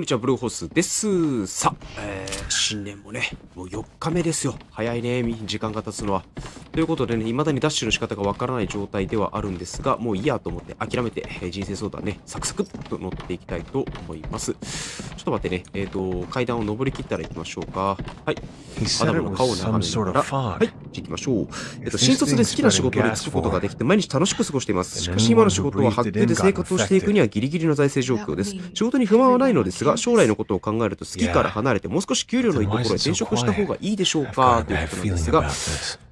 こんにちは、ブルーホースです。さあ、えー、新年もね、もう4日目ですよ。早いね、み時間が経つのは。ということでね、未だにダッシュの仕方がわからない状態ではあるんですが、もういいやと思って諦めて、えー人生相談ね、サクサクっと乗っていきたいと思います。ちょっと待ってね、えっ、と、階段を登り切ったら行きましょうか。はい。アダムの顔を眺めながら、は.い、じゃあ行きましょう。えっと、新卒で好きな仕事に就くことができて、毎日楽しく過ごしています。しかし今の仕事は発給で生活をしていくにはギリギリの財政状況です。仕事に不満はないのですが、将来のことを考えると好きから離れて、もう少し給料のいいところへ転職した方がいいでしょうかということなんですが.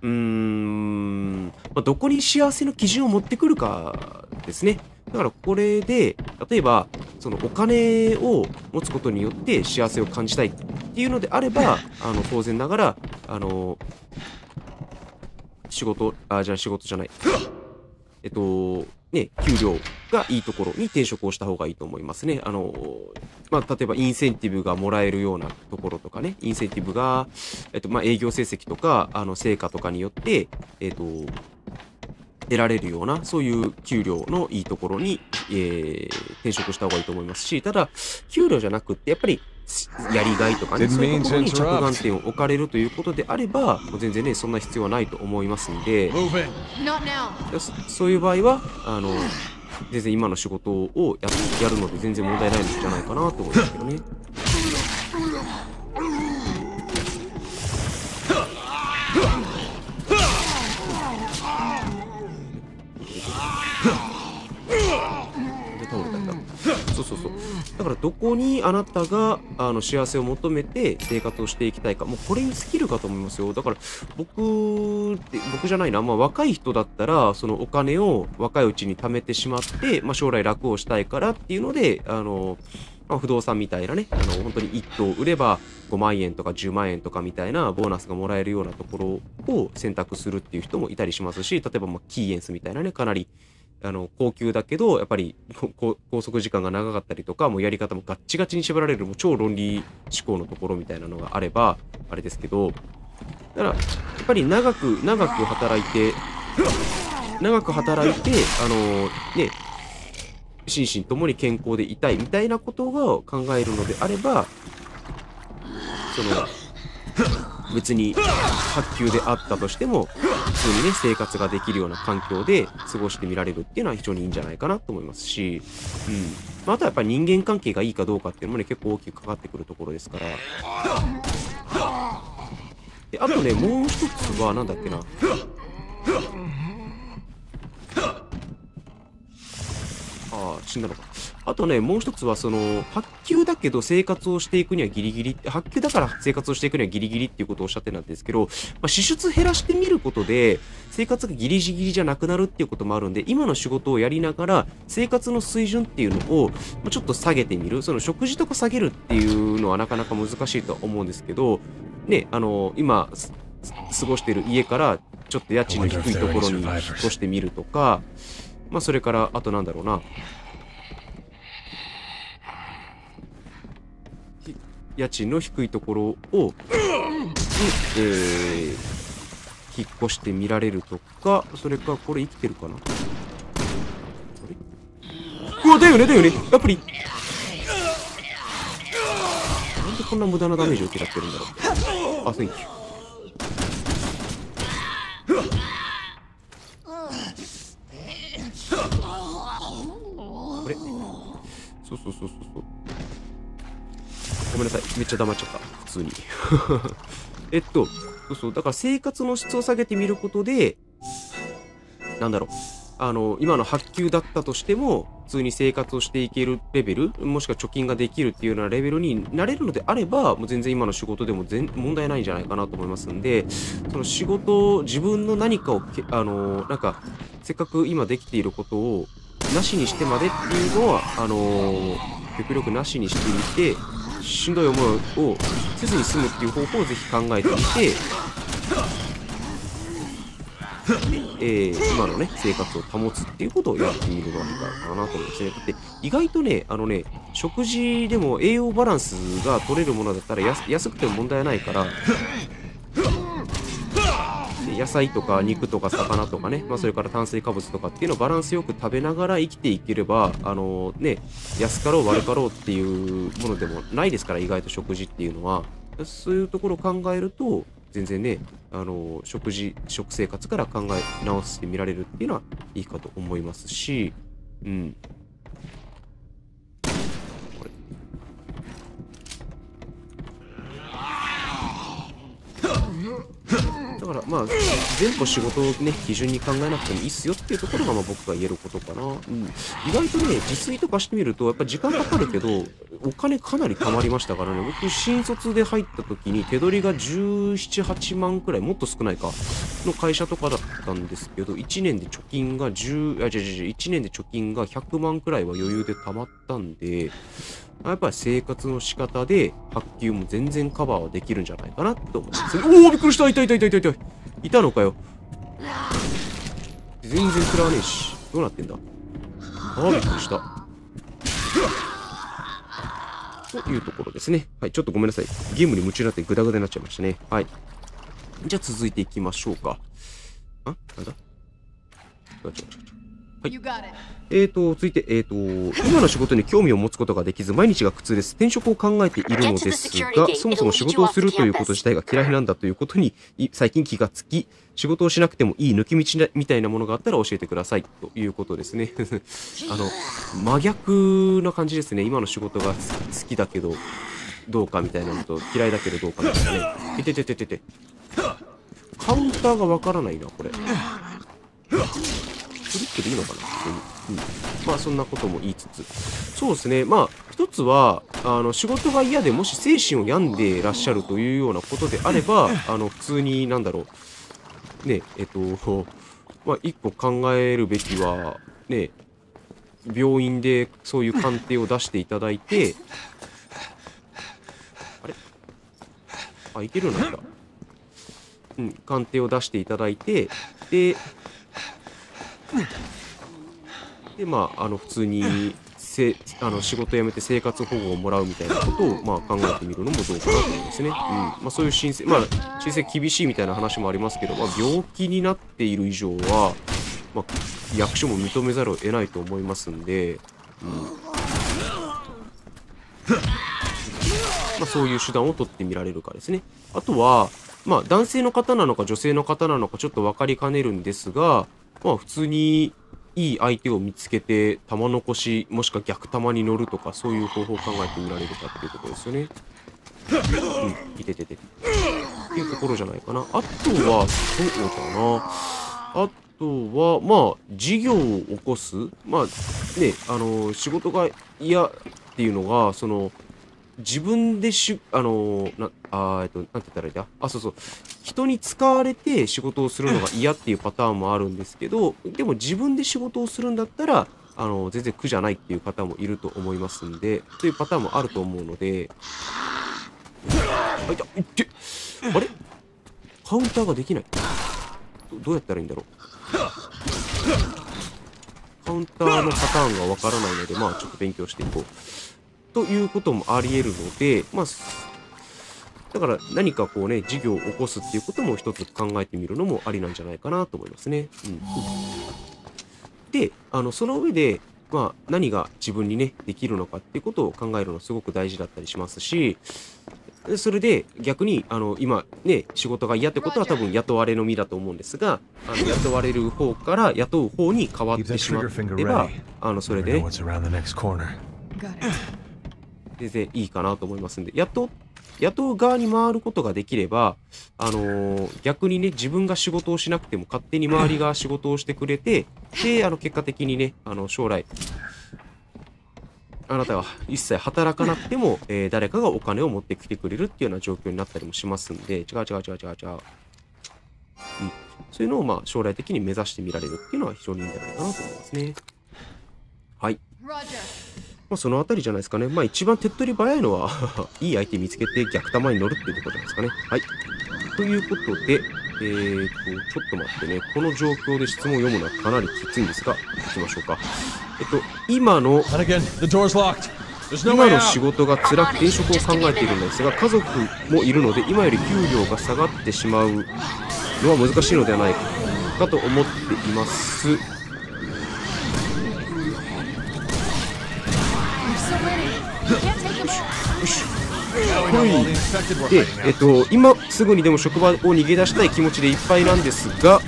うーん、まあ、どこに幸せの基準を持ってくるかですね。だからこれで、例えば、そのお金を持つことによって幸せを感じたいっていうのであれば、あの、当然ながら、あの、仕事、あ、じゃあ仕事じゃない。えっと、ね、給料がいいところに転職をした方がいいと思いますね。あの、まあ、例えばインセンティブがもらえるようなところとかね、インセンティブが、えっと、まあ、営業成績とか、あの、成果とかによって、えっと、得られるような、そういう給料のいいところに、えー、転職した方がいいと思いますし、ただ、給料じゃなくって、やっぱり、やりがいとかね、そういうところに着.眼点を置かれるということであれば、もう全然ね、そんな必要はないと思いますんで.そそういう場合は、あの、全然今の仕事をややるので全然問題ないんじゃないかなと思いますけどね。で倒れたんだそうそうそう。だからどこにあなたがあの幸せを求めて生活をしていきたいか。もうこれに尽きるかと思いますよ。だから僕って僕じゃないな、まあ、若い人だったらそのお金を若いうちに貯めてしまって、まあ、将来楽をしたいからっていうのであのまあ、不動産みたいなね、あの、本当に1棟売れば5万円とか10万円とかみたいなボーナスがもらえるようなところを選択するっていう人もいたりしますし、例えばまあキーエンスみたいなね、かなりあの、高級だけど、やっぱりここ拘束時間が長かったりとか、もうやり方もガッチガチに縛られる、もう超論理思考のところみたいなのがあれば、あれですけど、だから、やっぱり長く、長く働いて、長く働いて、あのね、心身ともに健康でいたいみたいなことを考えるのであれば、その、別に発給であったとしても、普通にね、生活ができるような環境で過ごしてみられるっていうのは非常にいいんじゃないかなと思いますし、うん。まあ、あとはやっぱり人間関係がいいかどうかっていうのもね、結構大きくかかってくるところですから。で、あとね、もう一つは、なんだっけな。ああ、死んだのか。あとね、もう一つは、その、発給だけど生活をしていくにはギリギリ、発給だから生活をしていくにはギリギリっていうことをおっしゃってたんですけど、まあ、支出減らしてみることで、生活がギリギリじゃなくなるっていうこともあるんで、今の仕事をやりながら、生活の水準っていうのを、ちょっと下げてみる。その食事とか下げるっていうのはなかなか難しいとは思うんですけど、ね、あの、今、過ごしてる家から、ちょっと家賃の低いところに引っ越してみるとか、まあ、それから、あとなんだろうな。家賃の低いところを、えー、引っ越してみられるとか、それか、これ生きてるかなあれ？うわ、だよね、だよね。やっぱり。なんでこんな無駄なダメージを受けちゃってるんだろう。あ、 Thank you。あれ？そうそうそうそうそう。ごめんなさい。めっちゃ黙っちゃった。普通に。えっと、そうそう。だから生活の質を下げてみることで、なんだろう。あの、今の発給だったとしても、普通に生活をしていけるレベル、もしくは貯金ができるっていうようなレベルになれるのであれば、もう全然今の仕事でも全問題ないんじゃないかなと思いますんで、その仕事、自分の何かをけ、あの、なんか、せっかく今できていることを、なしにしてまでっていうのは、あの極力なしにしてみて、しんどい思いをせずに済むっていう方法をぜひ考えてみて、えー今のね、生活を保つっていうことをやってみるのがいいかなと思いますね。だって、意外とね、あのね、食事でも栄養バランスが取れるものだったら安くても問題ないから、野菜とか肉とか魚とかね、まあ、それから炭水化物とかっていうのをバランスよく食べながら生きていければあのね安かろう悪かろうっていうものでもないですから意外と食事っていうのは。そういうところを考えると全然ねあの食事食生活から考え直してみられるっていうのはいいかと思いますしうんこれだからまあ全部仕事をね基準に考えなくてもいいっすよっていうところがまあ僕が言えることかな、うん、意外とね自炊とかしてみるとやっぱ時間かかるけどお金かなり貯まりましたからね。僕新卒で入った時に手取りが1718万くらいもっと少ないかの会社とかだったんですけど1年で貯金が10あ違う違う違う1年で貯金が100万くらいは余裕で貯まったんでやっぱり生活の仕方で発給も全然カバーはできるんじゃないかなと思います。おおびっくりしたいたいたいたいたいたいいたのかよ。全然食らわねえし。どうなってんだ？ああ、びっくりした。というところですね。はい、ちょっとごめんなさい。ゲームに夢中になってグダグダになっちゃいましたね。はい。じゃあ続いていきましょうか。あ？なんだ？違う違う違う。はい.えーと、続いて、えーと、今の仕事に興味を持つことができず、毎日が苦痛です。転職を考えているのですが、そもそも仕事をするということ自体が嫌いなんだということに、い最近気がつき、仕事をしなくてもいい抜き道なみたいなものがあったら教えてください。ということですね。あの、真逆な感じですね。今の仕事が好きだけど、どうかみたいなのと、嫌いだけどどうかみたいなね。いててててて。カウンターがわからないな、これ。クリックでいいのかな？普通に。うん。まあそんなことも言いつつ。そうですね。まあ一つは、あの仕事が嫌でもし精神を病んでいらっしゃるというようなことであれば、あの普通になんだろう。ね、えっと、まあ一個考えるべきは、ね、病院でそういう鑑定を出していただいて、あれ？あ、いけるようになった。うん、鑑定を出していただいて、で、でまああの普通にせあの仕事辞めて生活保護をもらうみたいなことを、まあ、考えてみるのもどうかなと思いますね。うんまあ、そういう申請、まあ、申請厳しいみたいな話もありますけど、まあ、病気になっている以上は、まあ、役所も認めざるを得ないと思いますんで、うんまあ、そういう手段を取ってみられるかですね。あとは、まあ、男性の方なのか女性の方なのかちょっと分かりかねるんですが、まあ、普通にいい相手を見つけて玉残しもしくは逆玉に乗るとかそういう方法を考えてみられるかっていうとことですよね。うん、いててて。っていうところじゃないかな。あとは、そうだな。あとは、まあ、事業を起こす。まあ、ね、あの、仕事が嫌っていうのが、その、自分でしゅ、あの、な、あえっと、なんて言ったらいいんだ？あ、そうそう。人に使われて仕事をするのが嫌っていうパターンもあるんですけど、でも自分で仕事をするんだったら、あの、全然苦じゃないっていう方もいると思いますんで、というパターンもあると思うので、あ、いた、いって、あれ？カウンターができない。どどうやったらいいんだろう？カウンターのパターンがわからないので、まあちょっと勉強していこう。ということもあり得るので、まあ、だから何かこうね、事業を起こすっていうことも一つ考えてみるのもありなんじゃないかなと思いますね。うん。で、あの、その上で、まあ、何が自分にね、できるのかっていうことを考えるのすごく大事だったりしますし、それで逆に、あの、今ね、仕事が嫌ってことは多分雇われの身だと思うんですが、あの雇われる方から雇う方に変わってしまてば.あの、それでね、全然いいかなと思いますんで、雇、雇う側に回ることができれば、あのー逆にね、自分が仕事をしなくても勝手に周りが仕事をしてくれて、で、あの、結果的にね、あの、将来、あなたは一切働かなくても、えー誰かがお金を持ってきてくれるっていうような状況になったりもしますんで、違う違う違う違う違う。うん。そういうのを、まあ、将来的に目指してみられるっていうのは非常にいいんじゃないかなと思いますね。はい。まあ、そのあたりじゃないですかね。まあ、一番手っ取り早いのは、いい相手見つけて逆玉に乗るっていうところじゃないですかね。はい。ということで、えーと、ちょっと待ってね。この状況で質問を読むのはかなりきついんですが、行きましょうか。えっと、今の、今の.仕事が辛く転職を考えているんですが、家族もいるので、今より給料が下がってしまうのは難しいのではないかと思っています。いでえっと、今すぐにでも職場を逃げ出したい気持ちでいっぱいなんですが、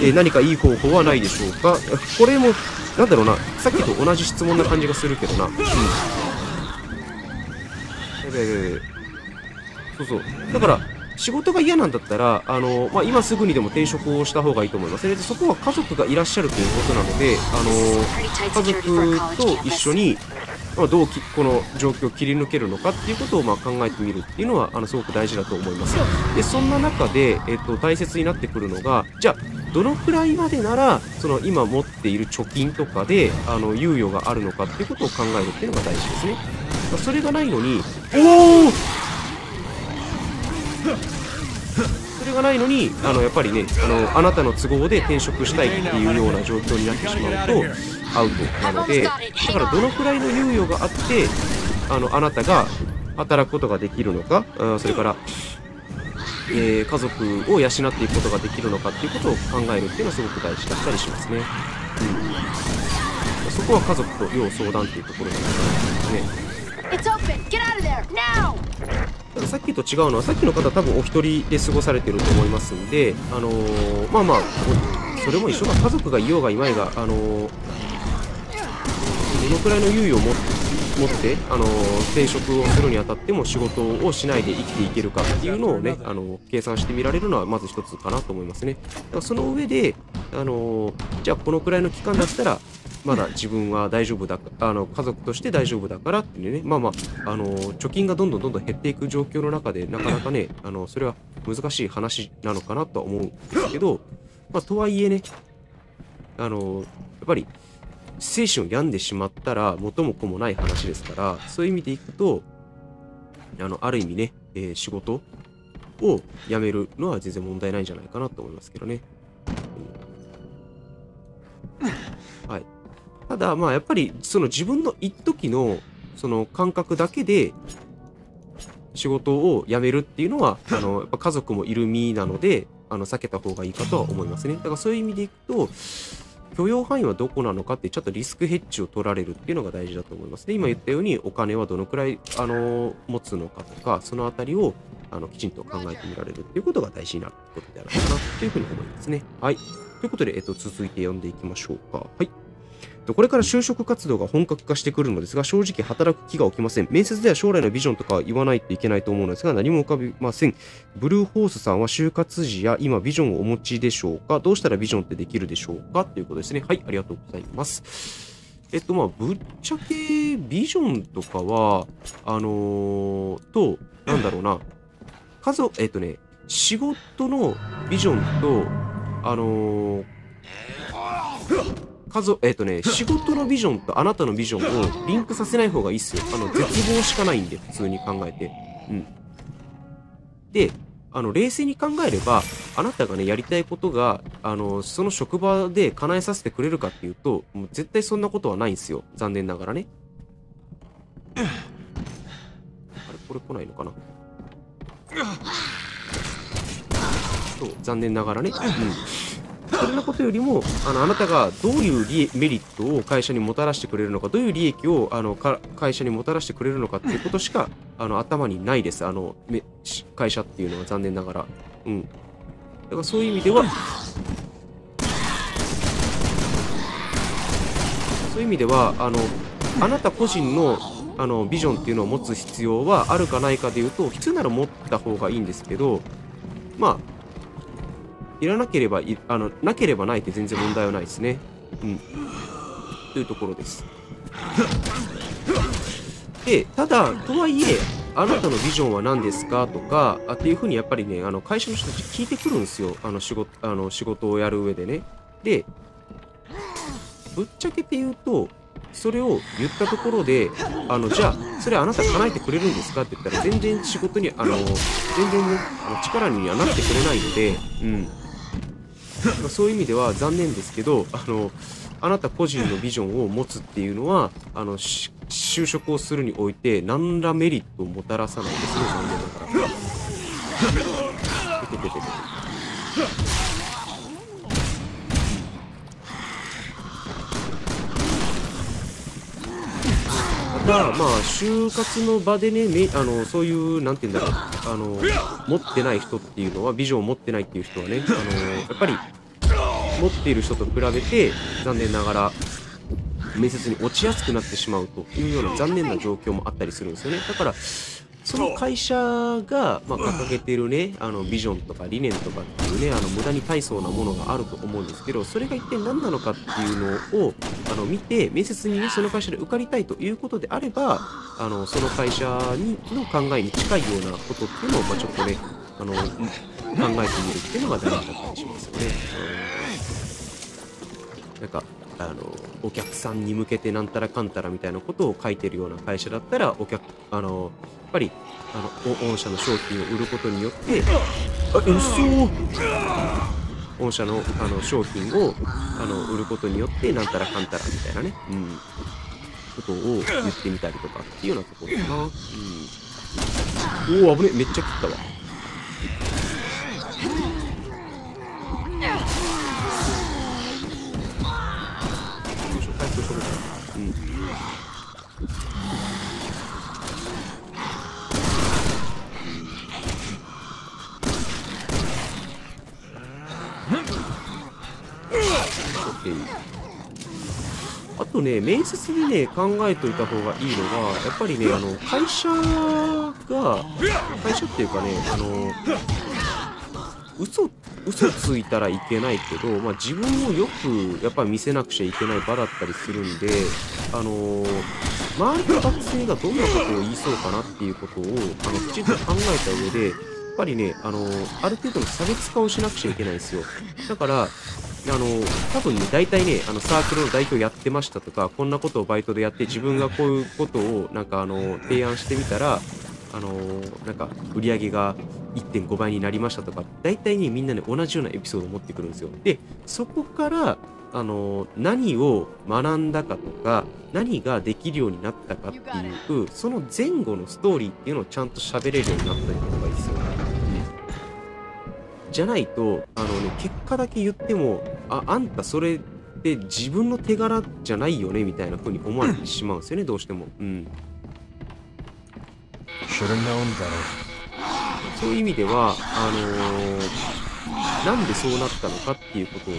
えー何かいい方法はないでしょうか？これも、なんだろうな、さっきと同じ質問な感じがするけどな。うん。やべやべそうそう。だから、仕事が嫌なんだったら、あの、まあ、今すぐにでも転職をした方がいいと思います。で、そこは家族がいらっしゃるということなので、あの、家族と一緒に、まあ、どうきこの状況を切り抜けるのかっていうことをまあ考えてみるっていうのはあのすごく大事だと思います。でそんな中で、えっと、大切になってくるのがじゃあどのくらいまでならその今持っている貯金とかであの猶予があるのかっていうことを考えるっていうのが大事ですね。まあそれがないのにおおそれがないのにあのやっぱりねあのあなたの都合で転職したいっていうような状況になってしまうとアウトなのでだからどのくらいの猶予があってあのあなたが働くことができるのかあそれから、えー家族を養っていくことができるのかっていうことを考えるっていうのはすごく大事だったりしますね。うん、そこは家族と要相談っていうところだと思いますね。It's open. Get out of there now. たださっきと違うのはさっきの方は多分お一人で過ごされてると思いますんで、あのーまあまあおそれも一緒だ家族がいようがいまいが、あのーどのくらいの猶予を持って、あの転職をするにあたっても仕事をしないで生きていけるかっていうのをね、あの計算してみられるのはまず一つかなと思いますね。だからその上で、あのじゃあこのくらいの期間だったらまだ自分は大丈夫だあの家族として大丈夫だからってねまあまああの貯金がどんどんどんどん減っていく状況の中でなかなかねあのそれは難しい話なのかなとは思うんですけど、まあ、とはいえねあのやっぱり精神を病んでしまったら元も子もない話ですからそういう意味でいくとあのある意味ね、えー仕事を辞めるのは全然問題ないんじゃないかなと思いますけどね。うんはい。ただ、まあ、やっぱり、その自分の一時の、その感覚だけで、仕事を辞めるっていうのは、あの、やっぱ家族もいる身なので、あの、避けた方がいいかとは思いますね。だからそういう意味でいくと、許容範囲はどこなのかって、ちょっとリスクヘッジを取られるっていうのが大事だと思います。で、今言ったように、お金はどのくらい、あの、持つのかとか、そのあたりを、あの、きちんと考えてみられるっていうことが大事になることであるかな、というふうに思いますね。はい。ということで、えっと、続いて読んでいきましょうか。はい。これから就職活動が本格化してくるのですが、正直働く気が起きません。面接では将来のビジョンとか言わないといけないと思うのですが、何も浮かびません。ブルーホースさんは就活時や今ビジョンをお持ちでしょうか？どうしたらビジョンってできるでしょうか？ということですね。はい、ありがとうございます。えっと、まあ、ぶっちゃけビジョンとかは、あのーと、なんだろうな、家族、えっとね、仕事のビジョンと、あのー家族、えっ、とね、仕事のビジョンとあなたのビジョンをリンクさせない方がいいっすよ。あの、絶望しかないんで、普通に考えて。うん。で、あの、冷静に考えれば、あなたがね、やりたいことが、あの、その職場で叶えさせてくれるかっていうと、もう絶対そんなことはないんですよ。残念ながらね。あれ、これ来ないのかな？そう、残念ながらね。うん。それのことよりもあのあなたがどういうメリットを会社にもたらしてくれるのかどういう利益をあの会社にもたらしてくれるのかっていうことしかあの頭にないです。あの会社っていうのは残念ながら。うん。だからそういう意味ではそういう意味ではあのあなた個人のあのビジョンっていうのを持つ必要はあるかないかでいうと必要なら持った方がいいんですけどまあいらなければいあのなければないって全然問題はないですね。うん。というところです。で、ただ、とはいえ、あなたのビジョンは何ですか？とか、あっていうふうにやっぱりね、あの会社の人たち聞いてくるんですよ。あの仕事、あの仕事をやる上でね。で、ぶっちゃけて言うと、それを言ったところで、あの、じゃあ、それあなた叶えてくれるんですか？って言ったら、全然仕事に、あの、全然ね、あの力にはなってくれないので、うん。そういう意味では残念ですけどあのあなた個人のビジョンを持つっていうのはあの就職をするにおいて何らメリットをもたらさないですね残念だから。ててまあまあ就活の場でねあのそういうなんて言うんだろうあの持ってない人っていうのはビジョンを持ってないっていう人はねあのやっぱり持っている人と比べて、残念ながら、面接に落ちやすくなってしまうというような残念な状況もあったりするんですよね。だから、その会社が、まあ、掲げているね、あのビジョンとか理念とかっていうね、あの無駄に大層なものがあると思うんですけど、それが一体何なのかっていうのをあの見て、面接にね、その会社で受かりたいということであれば、あのその会社にの考えに近いようなことっていうのを、まあ、ちょっとね、あの考えてみるっていうのが大事だったりしますよね。うんなんかあのお客さんに向けてなんたらかんたらみたいなことを書いてるような会社だったらお客あのやっぱりあの御社の商品を売ることによってあ嘘御社のあの商品をあの売ることによってなんたらかんたらみたいなね、うん、ことを言ってみたりとかっていうようなところかな、うん、おお危ねめっちゃ切ったわ。あとね、面接にね、考えといた方がいいのが、やっぱりね、あの、会社が、会社っていうかね、あの、嘘、嘘ついたらいけないけど、まあ、自分をよく、やっぱり見せなくちゃいけない場だったりするんで、あの周りの学生がどんなことを言いそうかなっていうことを、あの、きちんと考えた上で、やっぱりね、あのある程度の差別化をしなくちゃいけないんですよ。だから、あの多分ね、大体ね、あのサークルの代表やってましたとか、こんなことをバイトでやって、自分がこういうことをなんかあの提案してみたら、あのなんか売り上げが1.5倍になりましたとか、大体ね、みんなね、同じようなエピソードを持ってくるんですよ。で、そこから、あの何を学んだかとか、何ができるようになったかっていう、その前後のストーリーっていうのをちゃんと喋れるようになったりとかいいですよね。じゃないと、あのね、結果だけ言っても、あ、あんたそれって自分の手柄じゃないよね、みたいな風に思われてしまうんですよね、どうしても。うん。そういう意味では、あのーなんでそうなったのかっていうことを、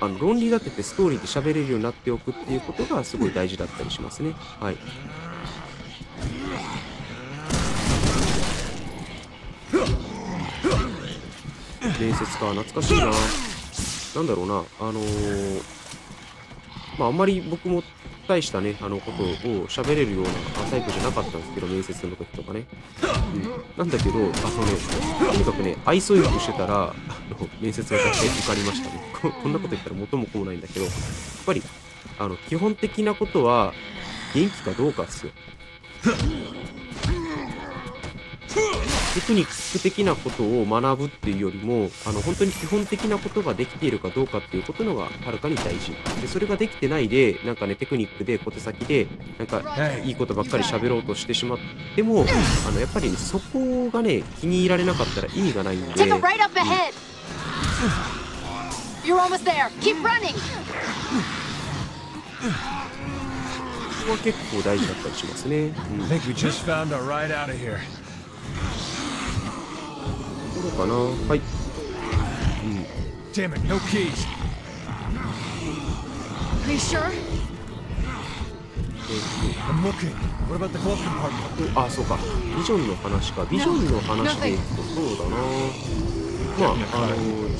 あの論理立ててストーリーで喋れるようになっておくっていうことがすごい大事だったりしますね。はい。面接か、懐かしいな。なんだろうな、あのーまあ、あんまり僕も大したね、あのことを喋れるようなタイプじゃなかったんですけど、面接の時とかね。うん、なんだけど、あのね、とにかくね、愛想よくしてたら、あの面接が絶対受かりましたねこ。こんなこと言ったら元も子もないんだけど、やっぱり、あの、基本的なことは、元気かどうかっすよ。テクニック的なことを学ぶっていうよりも、あの、本当に基本的なことができているかどうかっていうことのがはるかに大事。で、それができてないで、なんかね、テクニックで小手先で、なんか、いいことばっかり喋ろうとしてしまっても、あの、やっぱりね、そこがね、気に入られなかったら意味がないんで、Take a right up ahead. You're almost there. Keep running. そこは結構大事だったりしますね。うん。ところかな。はい、うん、あそうか。ビジョンの話か。ビジョンの話でいくとそうだな。まああのー、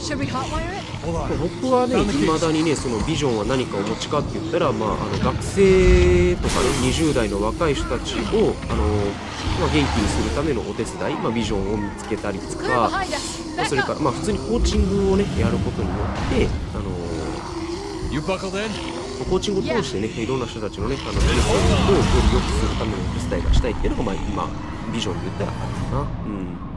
僕はね、未だにね、そのビジョンは何かお持ちかって言ったら、まあ、あの学生とかね、20代の若い人たちを、あのまあ、元気にするためのお手伝い、まあ、ビジョンを見つけたりとか.まあそれか.ら、まあ、普通にコーチングをね、やることによって、あの?コーチングを通してね、いろんな人たちのね、あの、人生をより良くするためのお手伝いがしたいっていうのが、まあ、今、ビジョンで言ったらあるかな。うん。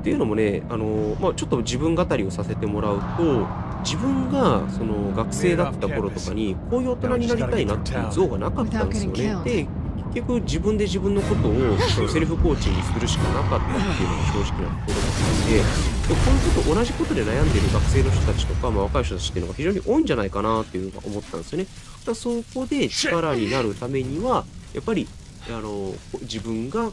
っていうのもね、あの、まあ、ちょっと自分語りをさせてもらうと、自分が、その、学生だった頃とかに、こういう大人になりたいなっていう像がなかったんですよね。で、結局自分で自分のことをそのセルフコーチングするしかなかったっていうのが正直なところだったんで、でこういうこと同じことで悩んでる学生の人たちとか、まあ、若い人たちっていうのが非常に多いんじゃないかなっていうのが思ったんですよね。だそこで力になるためには、やっぱりあの自分が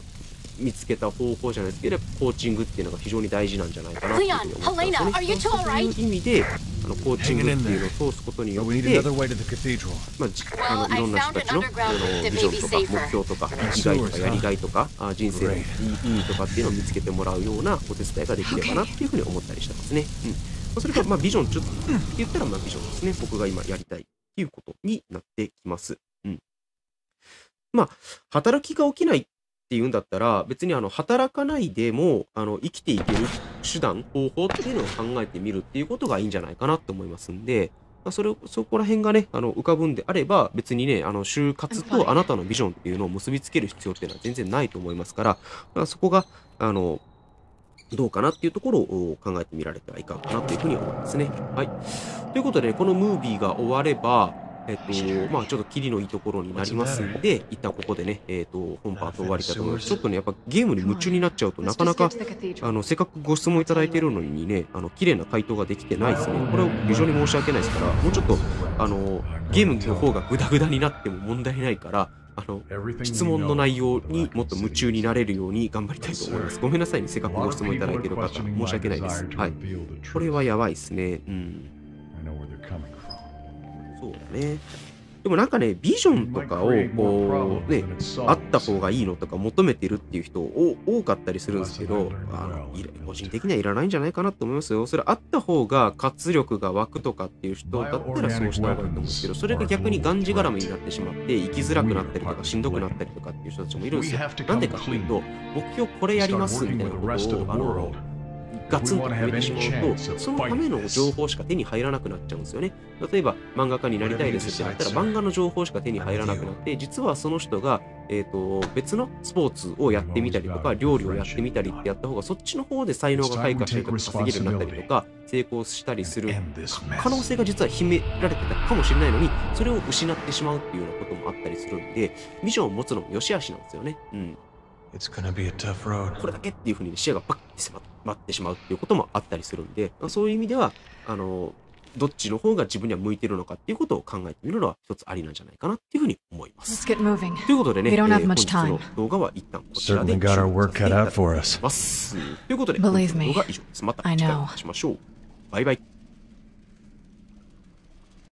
見つけた方法じゃないですけどコーチングっていうのが非常に大事なんじゃないかなっていうふうに思ったんですね。そう?いう意味であのコーチングっていうのを通すことによって.まあ、じあのいろんな人たちのあのビジョンとか.目標とか生きがいとかやりがいとかあ人生の.意味とかっていうのを見つけてもらうようなお手伝いができればなっていうふうに思ったりしてますね。うんまあ、それがまあビジョンちょっとって言ったらまあビジョンですね。僕が今やりたいっていうことになってきます。うん、まあ働きが起きないっていうんだったら別にあの働かないでもあの生きていける手段方法っていうのを考えてみるっていうことがいいんじゃないかなと思いますんで、まあ、それをそこら辺がねあの浮かぶんであれば別にねあの就活とあなたのビジョンっていうのを結びつける必要っていうのは全然ないと思いますから、まあ、そこがあのどうかなっていうところを考えてみられてはいかんかなというふうに思いますね。はい。ということで、このムービーが終われば、えっと、まあちょっとキリのいいところになりますんで、一旦ここでね、えっと、本パート終わりたいと思います。ちょっとね、やっぱゲームに夢中になっちゃうとなかなか、あの、せっかくご質問いただいているのにね、あの、綺麗な回答ができてないですね。これは非常に申し訳ないですから、もうちょっと、あの、ゲームの方がグダグダになっても問題ないから、あの、質問の内容にもっと夢中になれるように頑張りたいと思います。ごめんなさいね、せっかくご質問いただいている方、申し訳ないです。はい。これはやばいですね。うん。そうだね。でもなんかね、ビジョンとかを、こう、ね、あった方がいいのとか求めてるっていう人お多かったりするんですけど、あの個人的にはいらないんじゃないかなと思いますよ。それあった方が活力が湧くとかっていう人だったらそうした方がいいと思うんですけど、それが逆にがんじがらめになってしまって、生きづらくなったりとか、しんどくなったりとかっていう人たちもいるんですよ。なんでかっていうと、目標これやりますみたいなことを、あの、ガツンと決めてしまうと、そのための情報しか手に入らなくなっちゃうんですよね。例えば、漫画家になりたいですってなったら、漫画の情報しか手に入らなくなって、実はその人が、えっ、と、別のスポーツをやってみたりとか、料理をやってみたりってやった方が、そっちの方で才能が開花したりとか、稼げるようになったりとか、成功したりする可能性が実は秘められてたかもしれないのに、それを失ってしまうっていうようなこともあったりするんで、ビジョンを持つのも良し悪しなんですよね。うん。It's gonna be a tough road. これだけっていうふうに視野がバッて迫ってしまうっていうこともあったりするんで、まあそういう意味では、あの、どっちの方が自分には向いてるのかっていうことを考えてみるのは一つありなんじゃないかなっていうふうに思いま Let's す。get moving. ということでね、We don't have えー much 本日の動画は一旦こちらで Certainly got our work cut out for us. ます。ということで、Believe 本日の me, 動画は以上です。また I 次回 know. お会いしましょう。バイバイ。